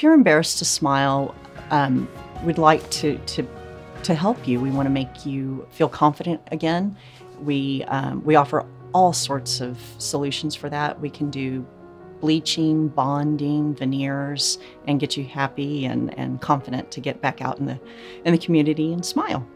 If you're embarrassed to smile, um, we'd like to, to, to help you. We want to make you feel confident again. We, um, we offer all sorts of solutions for that. We can do bleaching, bonding, veneers, and get you happy and, and confident to get back out in the, in the community and smile.